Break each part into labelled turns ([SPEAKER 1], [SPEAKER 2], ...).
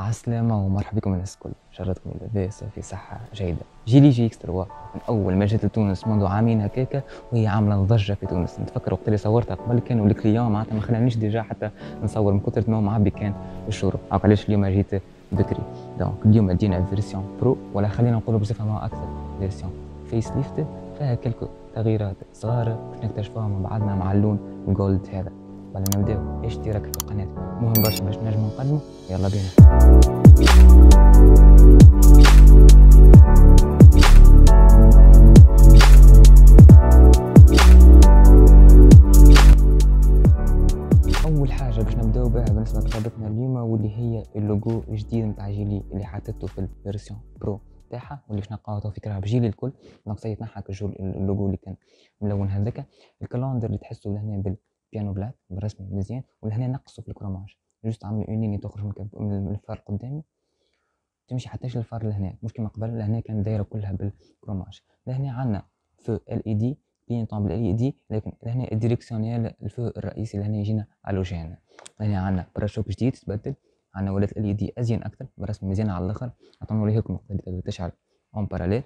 [SPEAKER 1] عالسلامة ومرحبا بكم الناس الكل. شرتكم لاباس في صحة جيدة. جيلي جي إكس 3 من أول ما جات لتونس منذ عامين هكاكا وهي عاملة ضجة في تونس. نتفكر وقت اللي صورتها قبل كانوا ال clients معناتها ما خلانيش déjà حتى نصور من كثرة ما معبي كان الشروق هاك علاش اليوم جيت بكري؟ donc اليوم دينا version Pro ولا خلينا نقولوا بصفة ما أكثر version facelift فيها quelques تغييرات صغار باش نكتشفوها من بعدنا مع اللون ال gold هذا. قبل نبداو اشتراك في القناة؟ مهم برشا باش نجمو نقدمو يلا بينا. أول حاجة باش نبداو بها بالنسبة لكرهبتنا اليوم واللي هي اللوجو الجديد نتاع جيلي اللي حطيته في ال version Pro تاعها واللي باش نلقاو في كراهب جيلي الكل. donc ça y est تنحى ال logo اللي كان ملون هذاك. ال calandre اللي تحسوا لهنا بال piano black بالرسمي مزيان ولهنا نقصوا في ال chromage. juste عملوا une ligne تخرج من ال phare قدامي. تمشي حتى لل phare لهنا مش كيما قبل لهنا كان دايرة كلها بال chromage. لهنا عندنا في LED clignotant بال LED لكن لهنا ال directionnel ال feu الرئيسي لهنا يجينا halogène لهنا عندنا pare-chocs جديد تبدل. عندنا ولات LED ازين أكثر برسم مزيان على الأخر. نعطيو لكم تشعل. en parallèle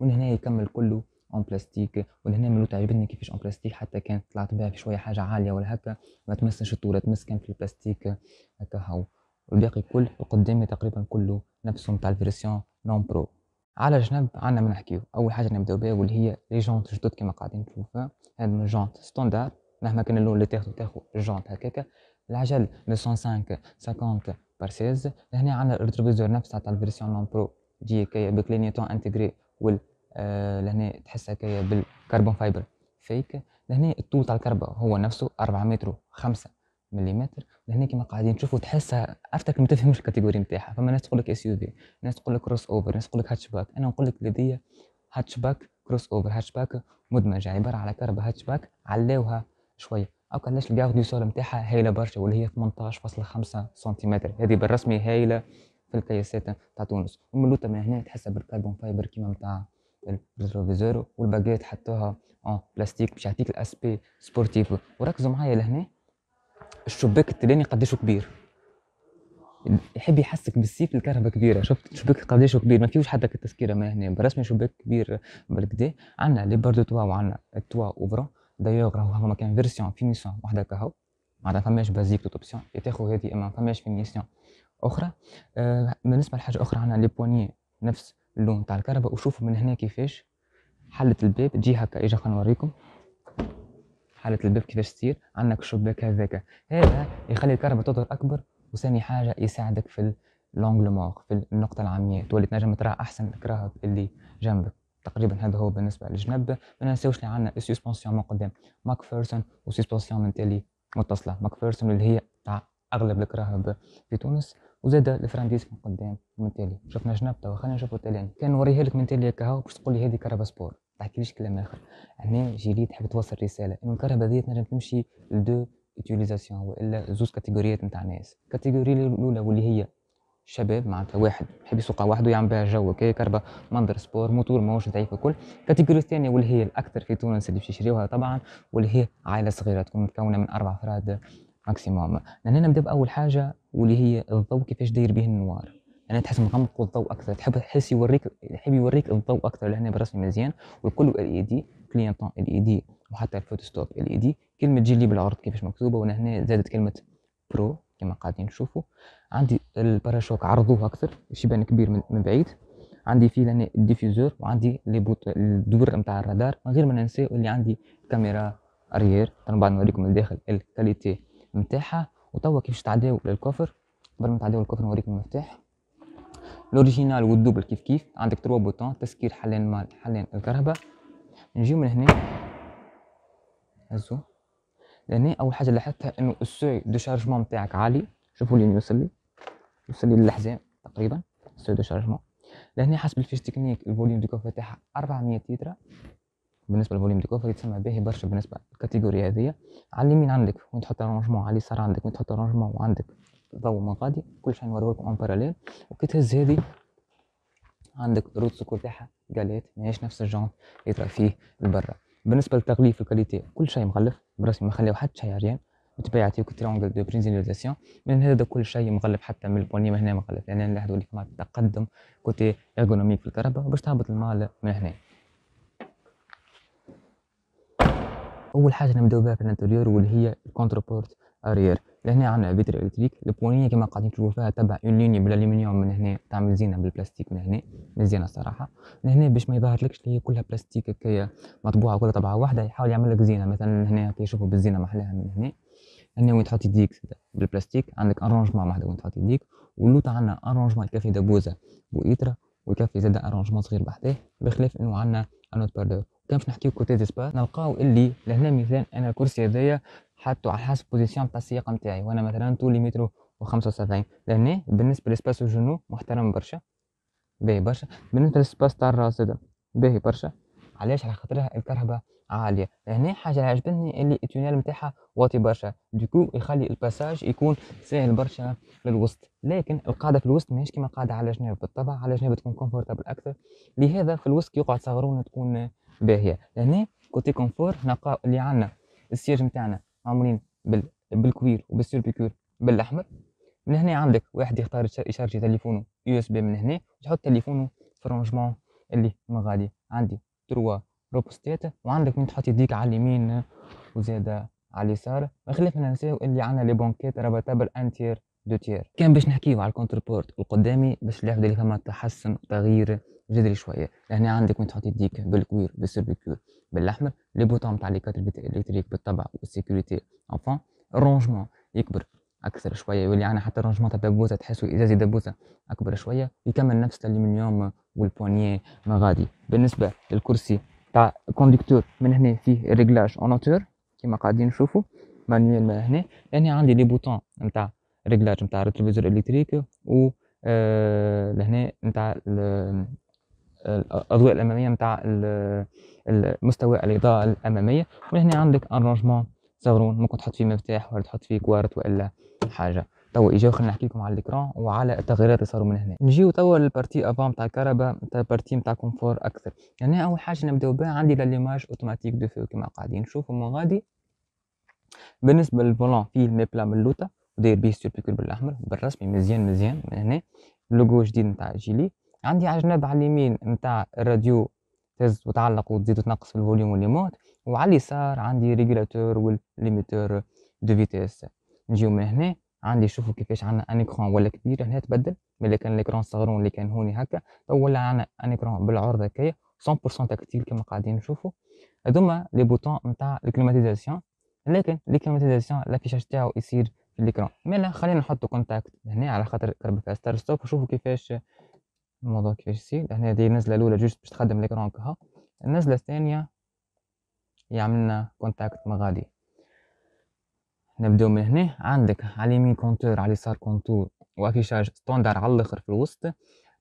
[SPEAKER 1] وهنا يكمل كله en plastique ولهنا ملوطه تعجبني كيفاش en plastique حتى كانت طلعت بها في شوية حاجة عالية ولا هكا ما تمسش ال tôle تمس كان في البلاستيك. هكا هاو. والباقي كل قدامي تقريبا كله نفسه نتاع ال version non Pro على جنب عندنا ما نحكيو. أول حاجة نبدأو بها واللي هي les jantes جدد كما قاعدين تشوفوا هذا من jantes standard مهما كان اللون اللي تاخذ تاخذ جونت هكاكا. العجل 205 50 barre 16 هنا عندنا ال rétroviseur نفسه تاع ال version non Pro تجي هكايا ب clignotant intégré وال لهنا تحس هكايا بال carbon fiber fake لهنا الطول تاع الكرهبة هو نفسه 4 متر و5 ملم لهنا كيما قاعدين تشوفوا تحسها عرفتك ما تفهمش ال catégorie نتاعها فما ناس تقول لك SUV ناس تقول لك crossover ناس تقول لك هاتش باك أنا نقول لك لدي hatchback crossover hatchback مدمجه عبارة على كهرباء هاتش باك علاوها شوية. أو علاش ال garde au sol نتاعها هايلة برشا واللي هي 18.5 سنتيمتر؟ هذه بالرسمي هايلة في القياسات تاع تونس. وملوطه من هنا تحسها بال carbon fiber كيما نتاع ال rétroviseur وال baguette حطوها. en plastique باش يعطيك ال aspect sportif. وركزوا معايا لهنا. الشباك التلاني قديش كبير. يحب يحسك بالسيف الكرهبة كبيرة. شفت؟ شباك قديش كبير. ما فيهوش حتى التسكيره ما هنا. برسمي شباك كبير بالقدا عندنا les barres de toit وعندنا ال toit ouvrant d'ailleurs راهو هما كان version finition وحده كهو معناتها فماش basique toutes options تاخذ هذه إما فماش finition أخرى. آه بالنسبة لحاجة أخرى عندنا les poignées نفس اللون تاع الكرهبة وشوفوا من هنا كيفاش حلة الباب. تجي هكا إجا خلينا نوريكم. حالة الباب كيفاش تصير. عندك شباك هذاك. هذا يخلي الكرهبة تظهر أكبر وثاني حاجة يساعدك في ال angle mort في النقطة العمياء تولي تنجم ترى أحسن الكراهب اللي جنبك. تقريبا هذا هو بالنسبة للجنب. ما ننساوش اللي عندنا ال suspension من قدام. ماك فيرسون و suspension من تالي متصلة. ماك فيرسون اللي هي تاع أغلب الكراهب في تونس. وزاد ال frein à disque من قدام من تالي. شفنا جنب توا خلينا التالي كان نوريها لك من تالي هكا باش تقول لي هذه كرهبة sport تحكيليش كلام آخر. هنا جيلي تحب توصل رسالة. إنه الكرهبة دي تنجم تمشي ل deux utilisations وإلا زوز كاتيجوريات نتاع ناس. ال catégorie الأولى واللي هي شباب معناتها واحد. يحب يسوق وحده يعمل بها جو كي كرهبة منظر sport moteur ماهوش ضعيف الكل ال catégorie الثانية واللي هي الأكثر في تونس اللي باش يشريوها طبعا واللي هي عائلة صغيرة تكون متكونة من أربع أفراد. maximum لأن نبدا باول حاجة واللي هي الضوء كيفاش داير به ال noir. يعني تحس مغمق الضوء أكثر. تحب تحس يوريك يحب يوريك الضوء أكثر لهنا بالرسم مزيان. والكل LED clignotant LED وحتى ال feu de stop LED كلمه جيلي بالعرض كيفاش مكتوبة. وأنا هنا زادت كلمة برو كما قاعدين نشوفوا. عندي ال pare-chocs عرضوه أكثر يبان كبير من بعيد. عندي فيه لنا ال diffuseur. وعندي لي بوت الدور نتاع الرادار. من غير ما ننسى اللي عندي caméra arrière أنا بعد نوريكم الداخل ال qualité نتاعها وتوا كيفاش تعداو لل coffre. قبل ما تعداو لل coffre نوريكم المفتاح. ال original وال double كيف كيف. عندك trois boutons تسكير حلين malle حلين الكرهبة. نجيو من هنا. هزو. لهنا أول حاجة لاحظتها إنه ال seuil de chargement نتاعك عالي. شوفوا لي يوصل لي. يوصل لي للحزام تقريبا ال seuil de chargement. لهنا حسب ال fiche technique ال volume de coffre تاعها 400 لتر. بالنسبة لل volume de coffre يتسمى باهي برشا بالنسبة لل catégorie هذيا على اليمين عندك؟ وين تحط rangement على اليسار عندك. وين تحط rangement وعندك ضوء من غادي. كل شيء نوريكم en parallèle وكي تهز هذه. عندك roue de secours تاعها قالت ماهيش نفس ال jante اللي ترى فيه لبرا بالنسبة للتغليف ال qualité كل شيء مغلف. برسمي ما خليو حتى شيء عريان. بالطبيعه يعطيوك triangle de présignalisation من هذا كل شيء مغلف حتى من ال poignée من هنا مغلف. يعني نلاحظوا اللي فما تقدم côté ergonomique في الكرهبة باش تهبط ال malle من هنا. أول حاجة نبداو بها في ال intérieur واللي هي ال contre-porte arrière. لهنا عندنا vitres électriques ال poignée كما قاعدين تشوفوا فيها تبع une ligne بالالومنيوم من هنا تعمل زينة بالبلاستيك من هنا مزيانة الصراحة. من هنا باش ما يظهرلكش اللي هي كلها بلاستيك هكايا مطبوعة كلها طبعة واحدة يحاول يعمل لك زينة. مثلا هنا كيشوفوا بالزينة محلاها من هنا. هنا وين تحط يديك بالبلاستيك. عندك rangement واحد وين تحط يديك. واللوطه عندنا rangement يكفي دبوزة وايترا ويكفي زاد rangement صغير بحذاه بخلاف إنه عندنا انوت باردور كان باش نحكيو côté d'espace. نلقاو اللي لهنا مثال أنا الكرسي هذايا حطو على حسب position تاع السياق نتاعي وأنا مثلا طولي متر و75 لهنا بالنسبة l'espace ال genoux محترم برشا. باهي برشا. بالنسبة لل espace تاع الراس هذا باهي برشا. علاش؟ على خاطرها الكرهبة عالية. هنا حاجة اللي عجبتني اللي ال tunnel نتاعها واطي برشا. donc يخلي ال passage يكون ساهل برشا للوسط. لكن القاعدة في الوسط ماهيش كيما قاعدة على جناب. بالطبع على جناب تكون confortable أكثر. لهذا في الوسط يقعد صغرونه تكون باهية. هنا côté confort نلقاو اللي عندنا السياج نتاعنا معمولين بال... بال cuir وبال surpiqûre بالأحمر. من هنا عندك واحد يختار يشارجي تليفونه USB من هنا يحط تليفونه في ال rangement اللي غادي. عندي trois repose-têtes وعندك من تحط يديك على اليمين وزاد على اليسار. ما ننساو اللي عندنا les banquettes rabattables un tiers deux tiers. كان باش نحكيو على ال contre-porte القدامي باش نلاحظ اللي فما تحسن وتغيير جذري شوية. لهنا عندك من تحط يديك بال cuir بال surpiqûre بالاحمر les boutons نتاع les quatre électriques بالطبع وال sécurité. enfin ال rangement يكبر أكثر شوية يولي عندنا حتى ال rangement تاع دبوزه تحسوا ازازي دبوزه أكبر شوية يكمل نفس الالومنيوم وال poignée ما غادي. بالنسبة للكرسي تاع conducteur من هنا فيه réglage en hauteur كيما قاعدين نشوفوا manuel ما هنا. هنا عندي les boutons نتاع réglage نتاع ال rétroviseurs électriques و آه لهنا نتاع الأضواء الأمامية نتاع المستوى الإضاءة الأمامية. وهنا عندك rangement صغرون ممكن تحط فيه مفتاح ولا تحط فيه كوارت وإلا حاجة. توا إجاو خلينا نحكي لكم على ال écran وعلى التغييرات اللي صاروا من هنا. نجيو توا لل partie avant تاع الكرهبة تاع ال partie نتاع confort أكثر. يعني أول حاجة نبدأو بها عندي l'allumage automatique de feux كما قاعدين. نشوفوا من غادي. بالنسبة لل volant فيه ال méplat من اللوطه وداير بيه surpiqûre بالأحمر بالرسمي مزيان مزيان من هنا. لوجو جديد نتاع Geely عندي على الجناب على اليمين نتاع الراديو تهز وتعلق وتزيد وتنقص في ال volume وال mute وعلى اليسار عندي régulateur وال limiteur de vitesse نجيو من هنا عندي شوفوا كيفاش عندنا un écran ولا كبير هنا تبدل. ملي كان ال écran صغرون اللي كان هوني هكا تو ولا عندنا un écran بالعرض هكايا 100% tactile كما قاعدين نشوفوا هذوما les boutons نتاع ال climatisation لكن ال climatisation ال affichage تاعو يصير في ال écran مالا خلينا نحطو contact هنا على خاطر كرهبة فيها start stop وشوفوا كيفاش الموضوع كيفاش يصير هنا دي النزله الأولى juste باش تخدم ال écran كها النزلة الثانية يعملنا contact مغادي نبداو من هنا. عندك على اليمين compteur على اليسار compteur و affichage standard على الآخر في الوسط.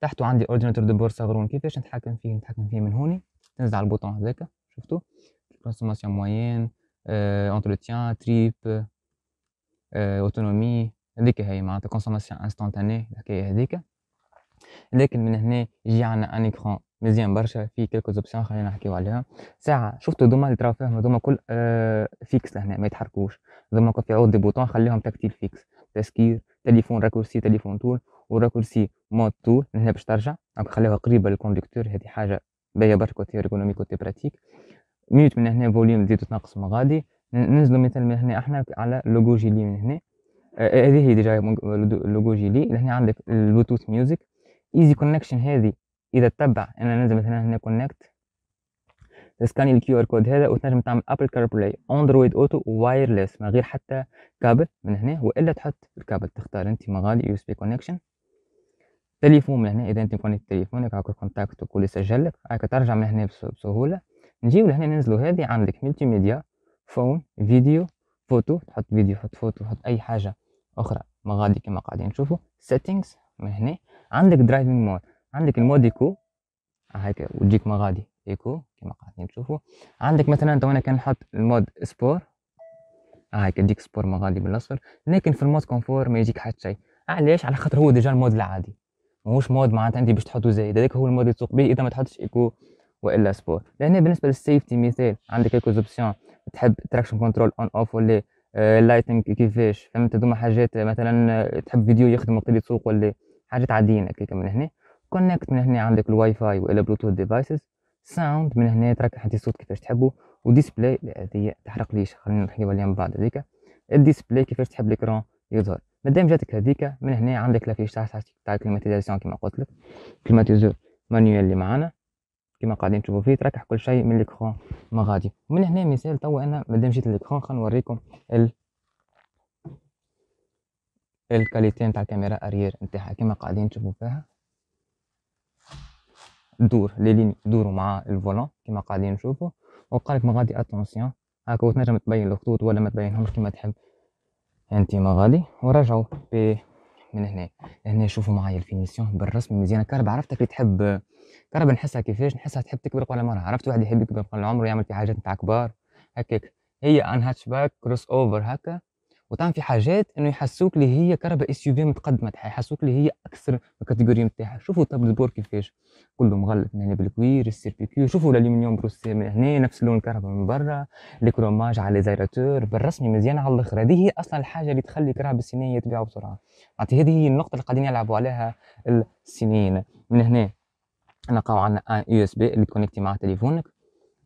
[SPEAKER 1] تحته عندي ordinateur de bord صغرون كيفاش نتحكم فيه نتحكم فيه من هوني. تنزل على ال bouton هذاك شفتو consommation moyenne entretien trip autonomie هذيك هي معناتها consommation instantanée الحكاية هذيك. لكن من هنا يجي عندنا un écran مزيان برشا في quelques options خلينا نحكيو عليها. ساعة شفتوا دوما اللي تراو فيهم هذوما كل آه fixes لهنا ما يتحركوش. هذوما في عوض des boutons خليهم tactiles fixes تسكير تليفون raccourci تليفون طول و raccourci mode طول هنا باش ترجع. donc خليوها قريبة لل conducteur هذه حاجة باهية برشا côté ergonomie côté pratique mute من هنا volume تزيد وتنقص من غادي. ننزلوا مثال من هنا إحنا على logo Geely من هنا. آه، هذه هي déjà logo Geely. لهنا عندك ال Bluetooth music easy connection هذه. إذا تتبع أنا ننزل مثلا هنا connecte تسكاني ال QR code هذا وتنجم تعمل Apple CarPlay Android Auto wireless من غير حتى كابل من هنا وإلا تحط الكابل تختار أنت مغادي USB connection تليفون من هنا. إذا أنت مكونيكت تليفونك هاكا contact وكل يسجل لك. هاكا ترجع من هنا بسهولة. نجيو لهنا ننزلوا هذه. عندك multimedia phone video photo تحط فيديو تحط فوتو تحط أي حاجة أخرى مغادي كما قاعدين نشوفوا settings من هنا. عندك driving mode عندك ال mode éco هيك وتجيك مغادي éco كما قاعدين تشوفوا. عندك مثلا انت وأنا كان نحط ال mode sport هيك يديك sport مغادي بالاصفر لكن في ال mode confort ما يجيك حتى شيء علاش على خاطر هو déjà ال mode العادي. ماهوش mode معناتها انت باش تحطه زايد. هذاك هو ال mode اللي تسوق به إذا ما تحطش éco وإلا sport لأن بالنسبة لل safety مثال. عندك quelques options تحب traction control on off ولا ال lighting كيفاش؟ فهمت؟ هذوما حاجات مثلا تحب فيديو يخدم وقت اللي تسوق ولا. حاجات عاديين هكاك من هنا. connect من هنا عندك الواي فاي والا Bluetooth devices sound من هنا تركب حتى الصوت كيفاش تحبه. و display هذه تحرق ليش. خلينا نحكي عليها من بعد هذيك. ال display كيفاش تحب ال écran يظهر. مادام جاتك هذيك من هنا عندك l'affichage تاع تاع ال climatisation كيما قلت لك. climatiseur manuel اللي معانا. كيما قاعدين تشوفوا فيه تركح كل شيء من ال écran. مغادي ومن هنا مثال توا أنا مادام جيت ال écran خلينا نوريكم ال qualité نتاع الكاميرا arrière نتاعها كيما قاعدين تشوفوا فيها. دور لي لين مع ال volant كيما قاعدين نشوفوا. وقال لك مغادي attention هاكا وتنجم تبين الخطوط ولا ما تبينهمش كيما تحب. انت مغادي ورجعوا ب من هنا. هنا شوفوا معايا ال finition بالرسمي مزيانه كرهبة عرفتك اللي تحب كرهبة نحسها كيفاش؟ نحسها تحب تكبر ولا مره عرفت واحد يحب يكبر قبل العمر ويعمل في حاجات نتاع كبار؟ هكاك. هي une hatchback crossover هكا. وتعمل في حاجات إنه يحسوك اللي هي كرهبة SUV متقدمة يحسوك اللي هي أكثر ال catégorie نتاعها شوفوا tableau de bord كيفاش. كله مغلف من هنا بال cuir ال surpiqué شوفوا ال aluminium brossé من هنا نفس لون الكرهبة من برا. ال chromage على les aérateurs بالرسمي مزيانه على الآخر. هذه هي أصلا الحاجة اللي تخلي كراهب الصينيين يتباعوا بسرعة. معناتها هذه هي النقطة اللي قاعدين يلعبوا عليها الصينيين من هنا نلقاو عندنا une USB اللي تكونيكتي مع تليفونك.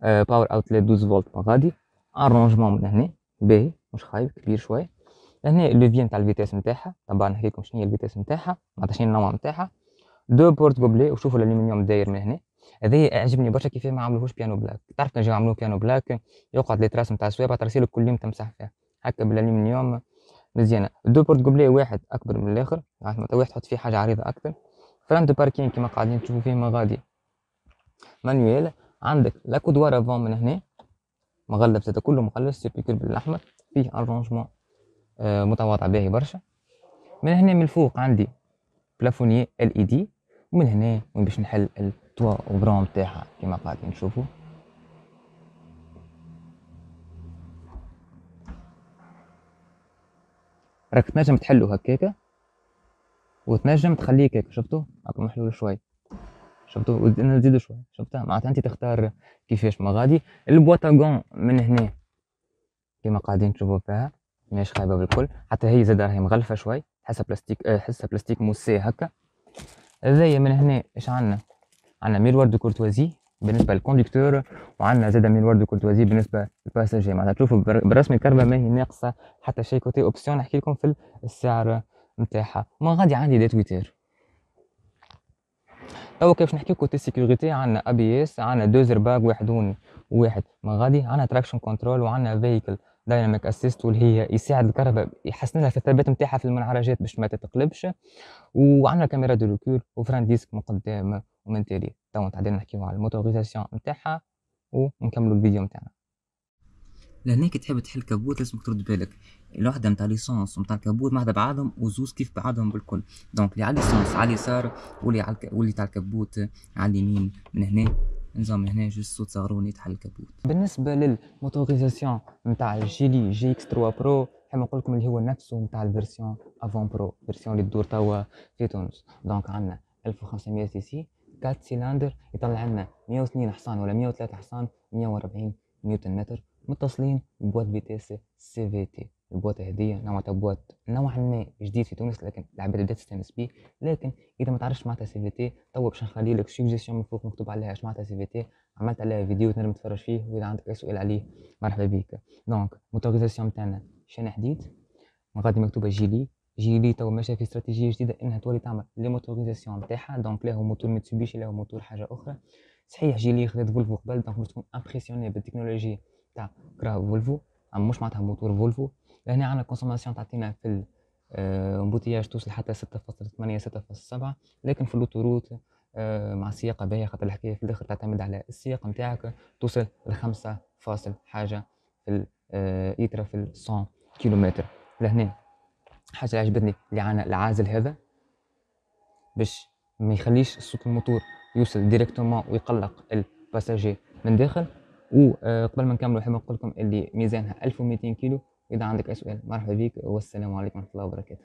[SPEAKER 1] power outlet 12 فولت غادي. rangement من هنا. باهي مش خايب كبير شوية هنا ال levier نتاع ال vitesse نتاعها طبعا نحكي لكم شنو هي ال vitesse نتاعها معناتها شنو النوع نتاعها deux porte-gobelets وشوفوا الالومنيوم داير من هنا. هذا عجبني برشا كيف ما عملوهوش piano black تعرف كان جاو عملوه piano black يقعد les traces نتاع السوابع ترسيلك كل يوم تمسح فيها. هكا بالالومنيوم مزيانة. deux porte-gobelets واحد أكبر من الآخر. يعني واحد تحط فيه حاجة عريضة أكثر. frein à main كيما قاعدين تشوفوا فيه مغادي. manuel عندك l'accoudoir avant من هنا. مغلف زاد كله مغلف surpiqué بالأحمر. فيه rangement متواضع باهي برشا. من هنا من الفوق عندي بلافوني ال اي دي ومن هنا وين باش نحل التوا وبرون تاعها كيما قاعدين نشوفوا راك تنجم تحلو هكاكا وتنجم تخليه هكاك شفتوا هاكا محلول شوي. شفتوا نزيدو شوي. شفتها؟ معناتها أنت تختار كيفاش ما غادي البواطاغون من هنا كيما قاعدين تشوفوا فيها. ماهيش خايبة بالكل. حتى هي زاد راهي مغلفة شوي. تحسها بلاستيك تحسها بلاستيك moussé هكا. هذايا من هنا إيش عندنا؟ عندنا miroir de courtoisie بالنسبة لل conducteur وعندنا زاد miroir de courtoisie بالنسبة لل passager معناتها تشوفوا بالرسمي الكرهبة ما هي ناقصة حتى شيء côté options. نحكي لكم في السعر نتاعها. ما غادي عندي des tweeters. توا كيفاش نحكي côté sécurité. عندنا ABS عندنا deux airbags واحد وواحد ما غادي عندنا traction control وعندنا vehicle dynamic assist واللي هي يساعد الكرهبة يحسن لها في الثبات نتاعها في المنعرجات باش ما تتقلبش. وعندنا caméra de recul و freins disques من قدام ومن تالي. تو تعدينا نحكيو على ال motorisation نتاعها ونكملوا الفيديو نتاعنا
[SPEAKER 2] لهنا كي تحب تحل capot لازمك ترد بالك. الوحدة نتاع l'essence ونتاع ال capot واحدة بعضهم وزوز كيف بعضهم بالكل. donc اللي على l'essence على اليسار واللي على واللي تاع على اليمين من هنا. نظام هنا juste صوت صغروني تحل ال
[SPEAKER 1] capot. بالنسبة لل motorisation نتاع ال Geely GX3 Pro كما نقول لكم اللي هو نفسه نتاع ال version avant Pro version اللي تدور توا في تونس. donc عندنا 1500 cc 4 سيلندر يطلع لنا 102 حصان ولا 103 حصان 140 نيوتن متر. متصلين ب boîte vitesses CVT ال boîte هذيا نوع boîte نوعا ما جديد في تونس لكن العباد بدات تستانس بيه لكن إذا ما تعرفش معناتها CVT توا باش نخلي لك سوجيسيون من فوق مكتوب عليها اش معناتها CVT. عملت عليها فيديو تنجم تتفرج فيه وإذا عندك أي سؤال عليه مرحبا بك donc motorisation تاعنا شان حديد؟ غادي مكتوبة Geely. Geely توا ماشية في استراتيجية جديدة إنها تولي تعمل لي motorisation نتاعها donc لا moteur Mitsubishi لا moteur حاجة أخرى. صحيح Geely خذت Volvo قبل donc باش تكون impressionné بال technologie تاع كرا Volvo. مش معناتها moteur Volvo. لهنا عندنا consommation تعطينا في ال embouteillage آه، توصل حتى 6.8 6.7 لكن في ال autoroute آه، مع سياقة باهية خاطر الحكاية في الآخر تعتمد على السياق نتاعك توصل ل 5 فاصل حاجة في الايترا في 100 كيلومتر. لهنا حاجة عجبتني اللي عنا العازل هذا باش ما يخليش صوت الموتور يوصل directement ويقلق ال passager من داخل. وقبل ما نكملوا نحب نقول لكم اللي ميزانها 1200 كيلو. إذا عندك سؤال مرحبا بك والسلام عليكم ورحمة الله وبركاته.